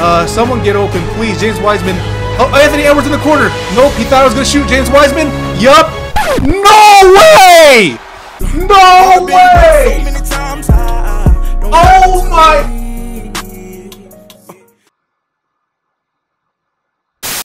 Uh, someone get open, please. James Wiseman. Oh, Anthony Edwards in the corner. Nope, he thought I was gonna shoot James Wiseman. Yup. No way! No way! Oh my!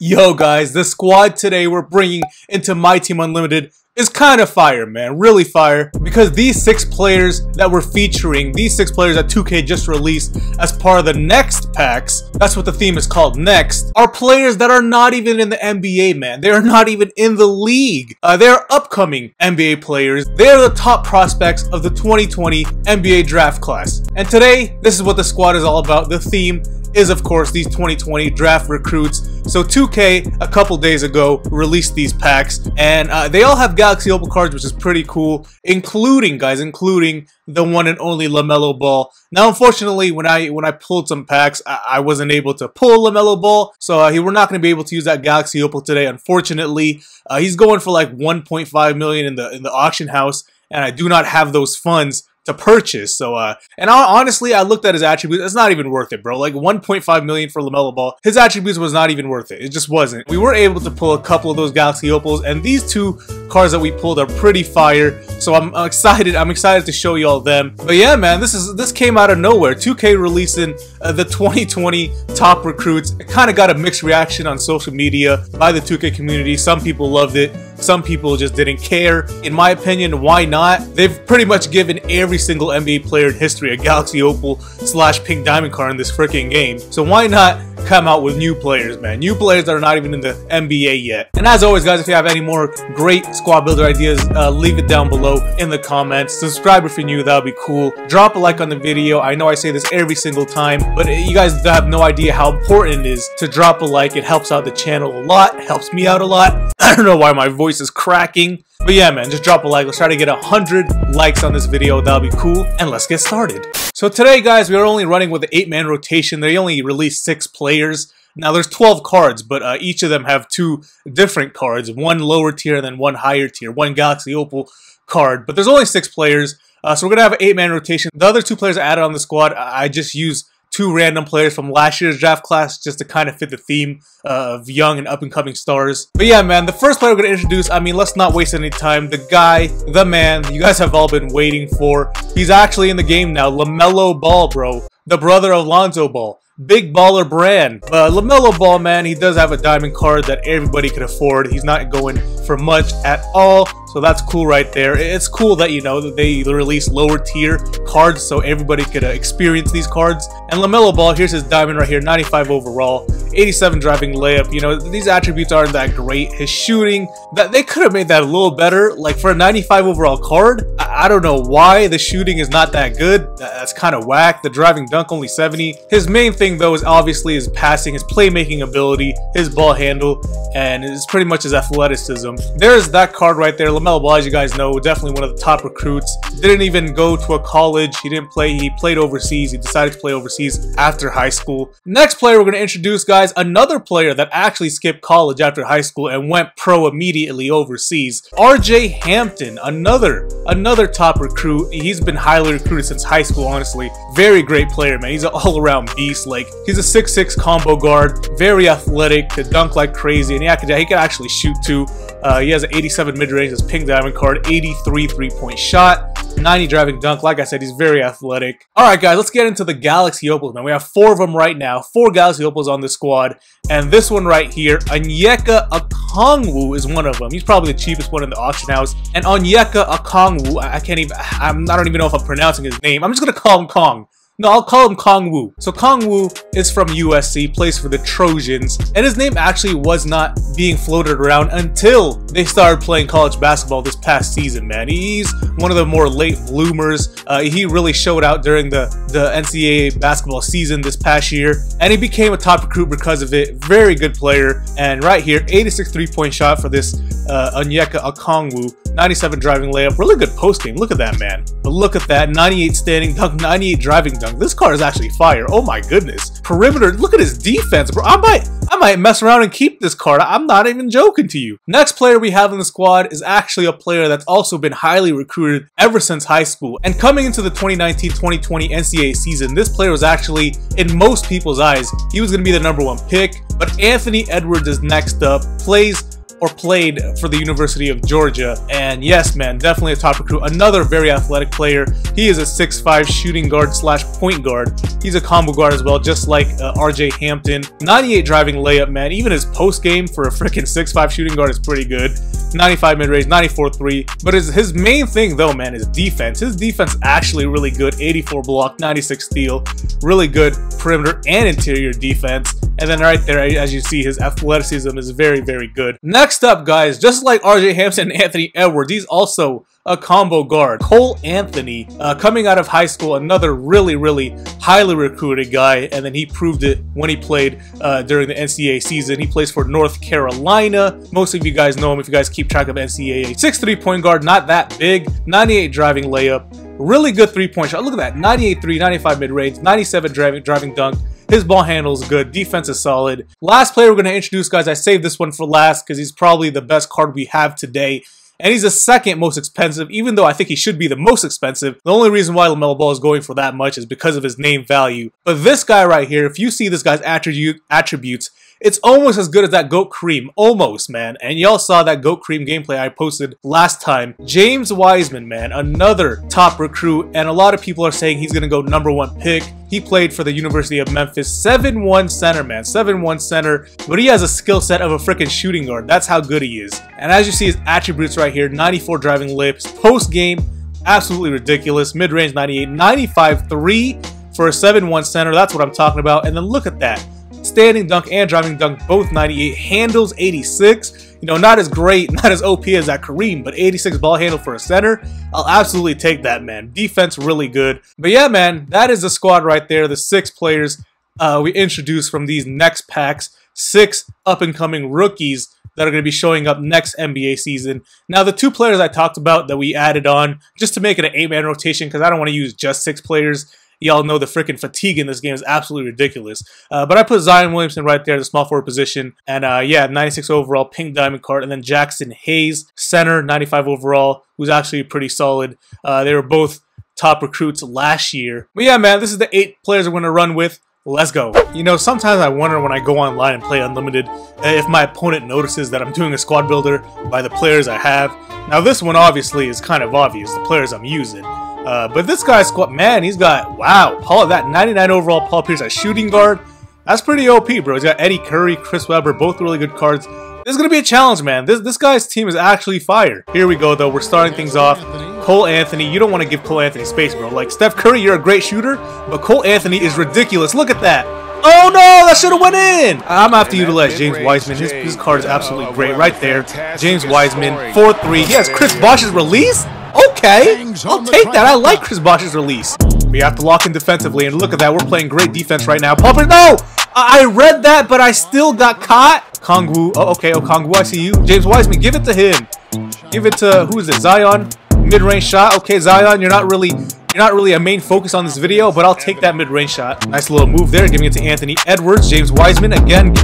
Yo guys, the squad today we're bringing into My Team Unlimited is kind of fire, man. Really fire. Because these six players that we're featuring, these six players that 2K just released as part of the next packs, that's what the theme is called next, are players that are not even in the NBA, man. They are not even in the league. Uh, they're upcoming NBA players. They're the top prospects of the 2020 NBA draft class. And today, this is what the squad is all about. The theme is of course these 2020 draft recruits. So 2K a couple days ago released these packs and uh, they all have Galaxy Opal cards which is pretty cool including guys including the one and only LaMelo Ball. Now unfortunately when I when I pulled some packs I, I wasn't able to pull LaMelo Ball so uh, we're not going to be able to use that Galaxy Opal today unfortunately. Uh, he's going for like 1.5 million in the in the auction house and I do not have those funds to purchase. So, uh, and honestly, I looked at his attributes. It's not even worth it, bro. Like 1.5 million for Lamelo Ball. His attributes was not even worth it. It just wasn't. We were able to pull a couple of those Galaxy Opals, and these two cards that we pulled are pretty fire. So I'm excited. I'm excited to show you all them. But yeah, man, this is this came out of nowhere. 2K releasing uh, the 2020 top recruits. It kind of got a mixed reaction on social media by the 2K community. Some people loved it. Some people just didn't care. In my opinion, why not? They've pretty much given every single NBA player in history a Galaxy Opal slash Pink Diamond card in this freaking game. So why not come out with new players, man. New players that are not even in the NBA yet. And as always, guys, if you have any more great squad builder ideas, uh, leave it down below in the comments. Subscribe if you're new, that would be cool. Drop a like on the video. I know I say this every single time, but you guys have no idea how important it is to drop a like. It helps out the channel a lot, helps me out a lot. I don't know why my voice is cracking. But yeah, man, just drop a like. Let's try to get a 100 likes on this video. That'll be cool. And let's get started. So today, guys, we are only running with the 8-man rotation. They only released 6 players. Now, there's 12 cards, but uh, each of them have two different cards. One lower tier and then one higher tier. One Galaxy Opal card. But there's only 6 players. Uh, so we're going to have an 8-man rotation. The other two players added on the squad, I just use two random players from last year's draft class just to kind of fit the theme uh, of young and up-and-coming stars. But yeah, man, the first player we're going to introduce, I mean, let's not waste any time. The guy, the man, you guys have all been waiting for. He's actually in the game now. LaMelo Ball, bro. The brother of Lonzo Ball big baller brand. But LaMelo Ball, man, he does have a diamond card that everybody could afford. He's not going for much at all. So that's cool right there. It's cool that, you know, that they release lower tier cards so everybody could uh, experience these cards. And LaMelo Ball, here's his diamond right here, 95 overall, 87 driving layup. You know, these attributes aren't that great. His shooting, that they could have made that a little better. Like for a 95 overall card, I, I don't know why the shooting is not that good. That's kind of whack. The driving dunk only 70. His main thing though is obviously his passing, his playmaking ability, his ball handle, and it's pretty much his athleticism. There's that card right there. LaMelo Ball, as you guys know, definitely one of the top recruits. Didn't even go to a college. He didn't play. He played overseas. He decided to play overseas after high school. Next player we're going to introduce, guys, another player that actually skipped college after high school and went pro immediately overseas. RJ Hampton, another, another top recruit. He's been highly recruited since high school, honestly. Very great player, man. He's an all-around beast. Like, he's a 6'6 combo guard, very athletic, could dunk like crazy, and yeah, he can actually shoot too. Uh, he has an 87 mid-range, his pink diamond card, 83 three-point shot, 90 driving dunk. Like I said, he's very athletic. All right, guys, let's get into the Galaxy Opals, man. We have four of them right now, four Galaxy Opals on the squad, and this one right here, Onyeka Okongwu is one of them. He's probably the cheapest one in the auction house. And Onyeka Okongwu, I can't even, I'm, I don't even know if I'm pronouncing his name. I'm just gonna call him Kong. No, I'll call him Kong Wu. So Kong Wu is from USC, plays for the Trojans, and his name actually was not being floated around until they started playing college basketball this past season, man. He's one of the more late bloomers. Uh, he really showed out during the, the NCAA basketball season this past year, and he became a top recruit because of it. Very good player, and right here, 86 three-point shot for this uh, Onyeka Okongwu. 97 driving layup. Really good post game. Look at that, man. But look at that. 98 standing dunk, 98 driving dunk. This car is actually fire. Oh my goodness. Perimeter. Look at his defense, bro. I might, I might mess around and keep this card. I'm not even joking to you. Next player we have in the squad is actually a player that's also been highly recruited ever since high school. And coming into the 2019-2020 NCAA season, this player was actually, in most people's eyes, he was going to be the number one pick. But Anthony Edwards is next up, plays or played for the University of Georgia. And yes, man, definitely a top recruit. Another very athletic player. He is a 6'5 shooting guard slash point guard. He's a combo guard as well, just like uh, RJ Hampton. 98 driving layup, man. Even his post game for a freaking 6'5 shooting guard is pretty good. 95 mid range, 94 3. But his, his main thing, though, man, is defense. His defense actually really good. 84 block, 96 steal. Really good perimeter and interior defense. And then right there, as you see, his athleticism is very, very good. Next up, guys, just like RJ Hampton and Anthony Edwards, he's also a combo guard. Cole Anthony, uh, coming out of high school, another really, really highly recruited guy, and then he proved it when he played uh, during the NCAA season. He plays for North Carolina. Most of you guys know him if you guys keep track of NCAA. 6'3 point guard, not that big, 98 driving layup, really good three-point shot. Look at that, 98 3, 95 mid-range, 97 driving, driving dunk, his ball handle is good. Defense is solid. Last player we're going to introduce, guys. I saved this one for last because he's probably the best card we have today. And he's the second most expensive, even though I think he should be the most expensive. The only reason why LaMelo Ball is going for that much is because of his name value. But this guy right here, if you see this guy's attribute, attributes, it's almost as good as that Goat Kareem. Almost, man. And y'all saw that Goat Kareem gameplay I posted last time. James Wiseman, man, another top recruit. And a lot of people are saying he's going to go number one pick. He played for the University of Memphis. 7-1 center, man. 7-1 center. But he has a skill set of a freaking shooting guard. That's how good he is. And as you see his attributes right here, 94 driving lips. Post-game, absolutely ridiculous. Mid-range 98. 95-3 for a 7-1 center. That's what I'm talking about. And then look at that. Standing dunk and driving dunk, both 98. Handles 86. You know, not as great, not as OP as that Kareem, but 86 ball handle for a center. I'll absolutely take that, man. Defense really good. But yeah, man, that is the squad right there. The six players uh, we introduced from these next packs. Six up-and-coming rookies that are going to be showing up next NBA season. Now, the two players I talked about that we added on, just to make it an eight-man rotation, because I don't want to use just six players, y'all know the freaking fatigue in this game is absolutely ridiculous. Uh, but I put Zion Williamson right there, the small forward position. And uh, yeah, 96 overall, pink diamond card. And then Jaxson Hayes, center, 95 overall, who's actually pretty solid. Uh, they were both top recruits last year. But yeah, man, this is the eight players I'm going to run with. Let's go. You know, sometimes I wonder when I go online and play Unlimited if my opponent notices that I'm doing a squad builder by the players I have. Now this one obviously is kind of obvious, the players I'm using. Uh, but this guy's squad, man, he's got, wow, Paul, that 99 overall Paul Pierce at shooting guard. That's pretty OP, bro. He's got Eddy Curry, Chris Webber, both really good cards. This is going to be a challenge, man. This, this guy's team is actually fire. Here we go, though. We're starting things off. Cole Anthony, you don't want to give Cole Anthony space, bro. Like, Steph Curry, you're a great shooter, but Cole Anthony is ridiculous. Look at that. Oh no, that should have went in. I'm gonna have to utilize James Wiseman. His, his card is absolutely great right there. James Wiseman, 4-3. He has Chris Bosh's release? Okay, I'll take that. I like Chris Bosh's release. We have to lock in defensively, and look at that. We're playing great defense right now. Popper, no! I read that, but I still got caught. Kongwu, oh, okay, oh, Kongwu, I see you. James Wiseman, give it to him. Give it to, who is it, Zion? Mid-range shot. Okay, Zion, you're not really you're not really a main focus on this video, but I'll take that mid-range shot. Nice little move there, giving it to Anthony Edwards. James Wiseman, again.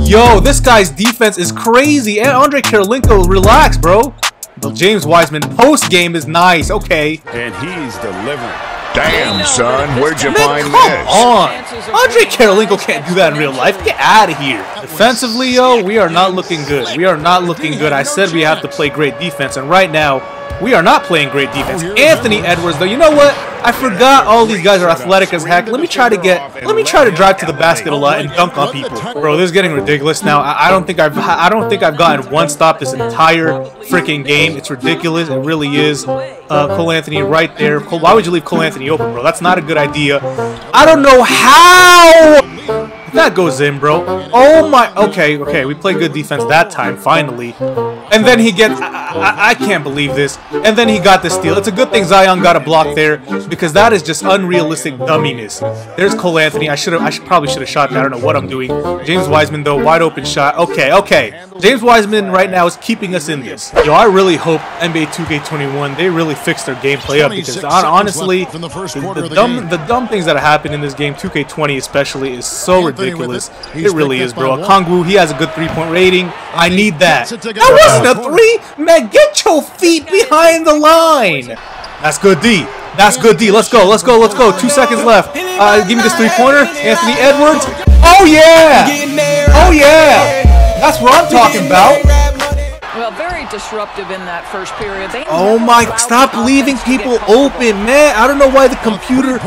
Yo, this guy's defense is crazy. And Andre Kirilenko, relax, bro. Well, James Wiseman post game is nice. Okay. And he's delivering. Damn, son, where'd you Man, find come this? on. Andre Kirilenko can't do that in real life. Get out of here. Defensively, yo, we are not looking good. We are not looking good. I said we have to play great defense, and right now, we are not playing great defense. Oh, Anthony Edwards, though, you know what? I forgot all these guys are athletic as heck. Let me try to get, let me try to drive to the basket a lot and dunk on people. Bro, this is getting ridiculous now. I, I don't think I've, I don't think I've gotten one stop this entire freaking game. It's ridiculous. It really is. Uh, Cole Anthony right there. Cole, why would you leave Cole Anthony open, bro? That's not a good idea. I don't know how. That goes in, bro. Oh my. Okay, okay. We played good defense that time, finally. And then he gets. I, I, I can't believe this. And then he got the steal. It's a good thing Zion got a block there because that is just unrealistic dumminess. There's Cole Anthony. I should have. I should, probably should have shot that. I don't know what I'm doing. James Wiseman though, wide open shot. Okay, okay. James Wiseman right now is keeping us in this. Yo, I really hope NBA 2K21 they really fix their gameplay up because honestly, the, the dumb the dumb things that happen in this game, 2K20 especially, is so ridiculous it. Really is, bro. Kongwu, he has a good three-point rating. I need that. gets it to. That wasn't a three! Man, get your feet behind the line! That's good D. That's good D. Let's go, let's go, let's go. Two seconds left. Uh, give me this three-pointer. Anthony Edwards. Oh, yeah! Oh, yeah! That's what I'm talking about. Well, very disruptive in that first period. They Oh my, stop leaving offense to get people open, man. I don't know why the computer,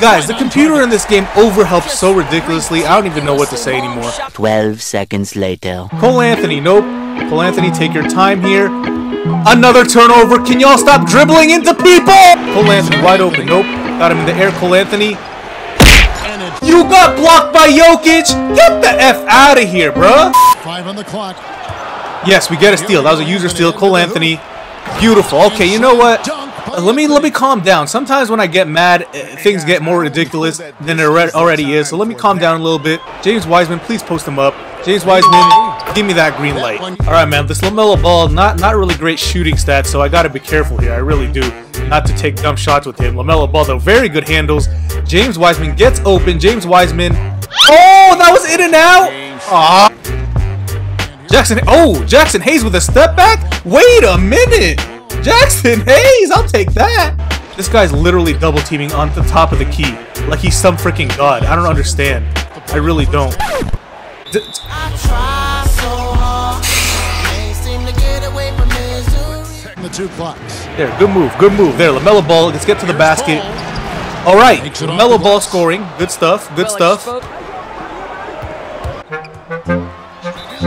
guys, the computer in this game overhelps so ridiculously. I don't even know what to say anymore. 12 seconds later. Cole Anthony, nope. Cole Anthony, take your time here. Another turnover. Can y'all stop dribbling into people? Cole Anthony, wide open, nope. Got him in the air, Cole Anthony. You got blocked by Jokic. Get the F out of here, bruh. five on the clock. Yes, we get a steal. That was a user steal. Cole Anthony. Beautiful. Okay, you know what? Uh, Let me let me calm down. Sometimes when I get mad, uh, things get more ridiculous than it already is. So let me calm down a little bit. James Wiseman, please post him up. James Wiseman, give me that green light. All right, man. This Lamelo Ball, not not really great shooting stats, so I got to be careful here. I really do, not to take dumb shots with him. Lamelo Ball, though, very good handles. James Wiseman gets open. James Wiseman. Oh, that was in and out. Aw. Jaxson, oh, Jaxson Hayes with a step back? Wait a minute! Jaxson Hayes, I'll take that! This guy's literally double teaming on the top of the key. Like he's some freaking god. I don't understand. I really don't. D- The two clocks. there, good move, good move. There, LaMelo Ball, let's get to the basket. Alright, Takes LaMelo Ball scoring. Good stuff, good stuff.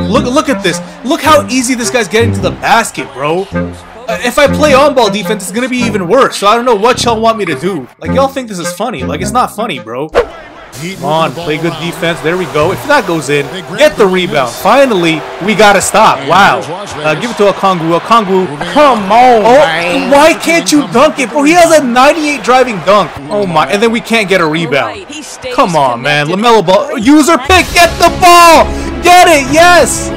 Look, look at this. Look how easy this guy's getting to the basket, bro. Uh, if I play on-ball defense, it's gonna be even worse. So I don't know what y'all want me to do. Like y'all think this is funny? Like it's not funny, bro. Come on, moving the ball play good defense. There we go. If that goes in, get the rebound. Finally, we gotta stop. Wow. Uh, give it to Okongwu. Okongwu, come on. on. Oh, why can't you dunk it, bro? He has a 98 driving dunk. Oh my, and then we can't get a rebound. Right, he stays Come on, man. LaMelo ball. User pick. Get the ball. Get it. Yes.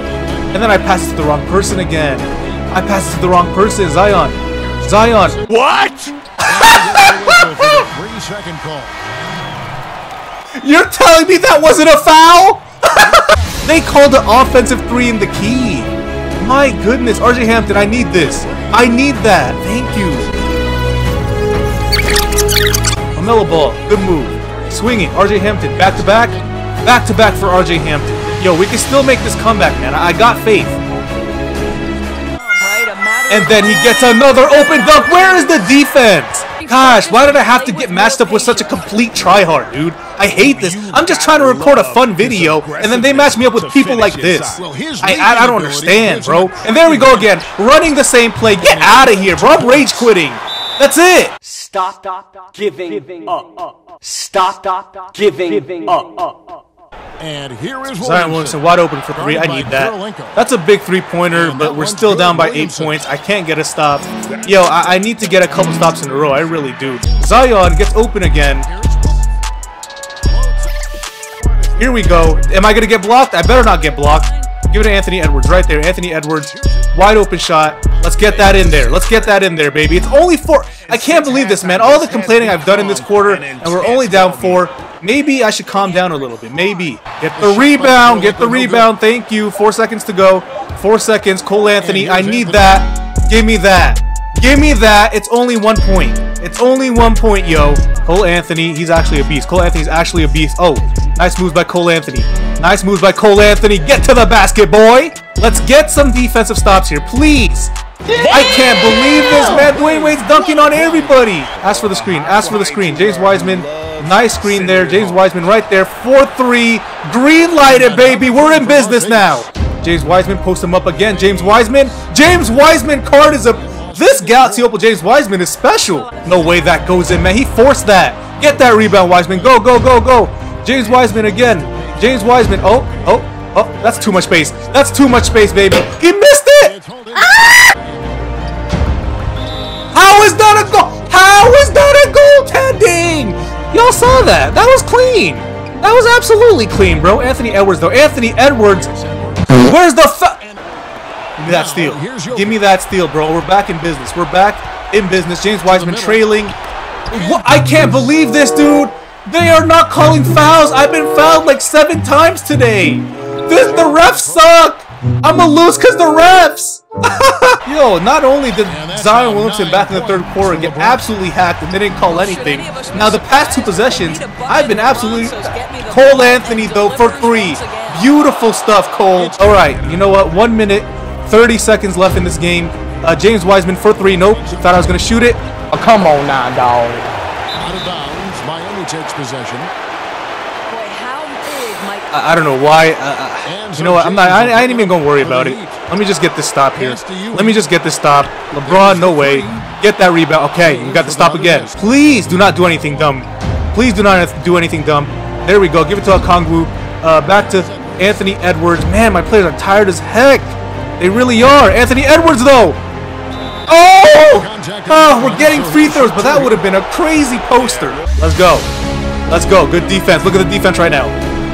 And then I pass it to the wrong person again. I pass it to the wrong person. Zion. Zion. What? Three second call. You're telling me that wasn't a foul? they called an offensive three in the key. My goodness, RJ Hampton, I need this. I need that. Thank you. LaMelo ball, good move. Swinging, RJ Hampton, back to back, back to back for RJ Hampton. Yo, we can still make this comeback, man. I I got faith. And then he gets another open dunk. Where is the defense? Gosh, why did I have to get matched up with such a complete tryhard, dude? I hate this. I'm just trying to record a fun video, and then they match me up with people like this. I, I, I don't understand, bro. And there we go again, running the same play. Get out of here, bro. I'm rage quitting. That's it. Stop giving up. Stop giving up. And here is Zion Williamson wide open for three. I need that. That's a big three pointer, but we're still down by eight points. I can't get a stop. Yo, I, I need to get a couple stops in a row. I really do. Zion gets open again. Here we go. Am I gonna get blocked? I better not get blocked. Give it to Anthony Edwards right there. Anthony Edwards, wide open shot. Let's get that in there. Let's get that in there, baby. It's only four. I can't believe this, man. All the complaining I've done in this quarter, and we're only down four. Maybe I should calm down a little bit. Maybe. Get the rebound. Get the rebound. Thank you. Four seconds to go. Four seconds. Cole Anthony. I need that. Give me that. Give me that. It's only one point. It's only one point, yo. Cole Anthony, he's actually a beast. Cole Anthony's actually a beast. Oh, nice moves by Cole Anthony. Nice moves by Cole Anthony. Get to the basket, boy. Let's get some defensive stops here, please. I can't believe this, man. Dwyane Wade's dunking on everybody. Ask for the screen. Ask for the screen. James Wiseman. Nice screen there. James Wiseman right there. 4-3. Green light it, baby. We're in business now. James Wiseman post him up again. James Wiseman. James Wiseman card is a. Galaxy Opal James Wiseman is special. No way that goes in, man. He forced that. Get that rebound, Wiseman. Go, go, go, go. James Wiseman again. James Wiseman. Oh, oh, oh. That's too much space. That's too much space, baby. He missed it. Ah! How is that a goal? How is that a goaltending? Y'all saw that. That was clean. That was absolutely clean, bro. Anthony Edwards, though. Anthony Edwards. Where's the Give me that steal. Give me that steal, bro. We're back in business. We're back in business. James Wiseman trailing. What? I can't believe this, dude. They are not calling fouls. I've been fouled like seven times today. This, the refs suck. I'm gonna lose because the refs. Yo, not only did Zion Williamson back in the third quarter get absolutely hacked and they didn't call anything. Now the past two possessions, I've been absolutely Cole Anthony though for three. Beautiful stuff, Cole. All right, you know what? One minute, 30 seconds left in this game. Uh, James Wiseman for three. Nope. Thought I was gonna shoot it. Oh, come on now, dog. Out of bounds. Miami takes possession. Boy, how big might I, I don't know why. Uh, uh, you know what? I'm not. I, I ain't even gonna worry about it. Let me just get this stop here. Let me just get this stop. LeBron, no way. Get that rebound. Okay, we got the stop again. Please do not do anything dumb. Please do not do anything dumb. There we go. Give it to Okongwu. Uh, back to Anthony Edwards. Man, my players are tired as heck. They really are. Anthony Edwards, though. Oh! Oh, we're getting free throws, but that would have been a crazy poster. Let's go. Let's go. Good defense. Look at the defense right now.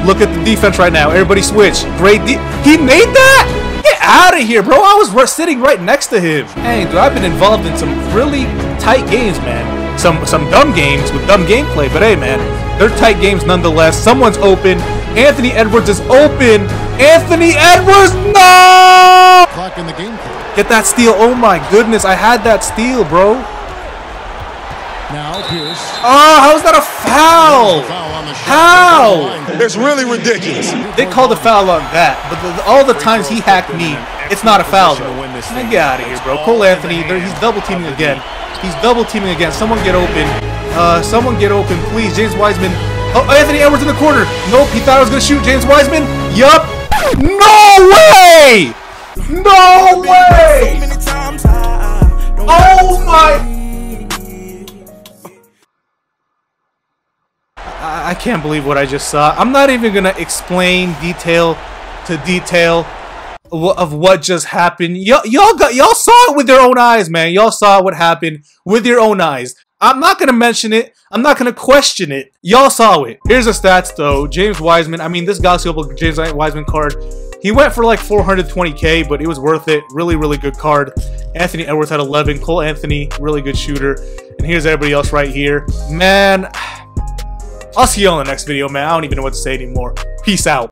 Look at the defense right now. Everybody switch. Great He made that? Get out of here, bro. I was sitting right next to him. Hey, dude, I've been involved in some really tight games, man. Some some dumb games with dumb gameplay, but hey, man, they're tight games nonetheless. Someone's open. Anthony Edwards is open. Anthony Edwards, no! Clock in the game. Get that steal. Oh my goodness, I had that steal, bro. Now Pierce. Oh, how's that a foul? Foul on the shot. How? It's really ridiculous. They called a foul on that, but the, all the times he hacked me, it's not a foul though. Man, get out of here, bro. Cole Anthony, he's double teaming again. He's double teaming again. Someone get open. Uh, someone get open, please. James Wiseman. Oh, Anthony Edwards in the corner. Nope, he thought I was gonna shoot James Wiseman. Yup. No way! No way! Oh my! I, can't believe what I just saw. I'm not even gonna explain detail to detail of what just happened. Y'all, y'all got, y'all saw it with your own eyes, man. Y'all saw what happened with your own eyes. I'm not gonna mention it. I'm not gonna question it. Y'all saw it. Here's the stats though. James Wiseman. I mean, this Galaxy Opal James Wiseman card. He went for like 420k, but it was worth it. Really, really good card. Anthony Edwards had 11. Cole Anthony, really good shooter. And here's everybody else right here. Man, I'll see you on the next video, man. I don't even know what to say anymore. Peace out.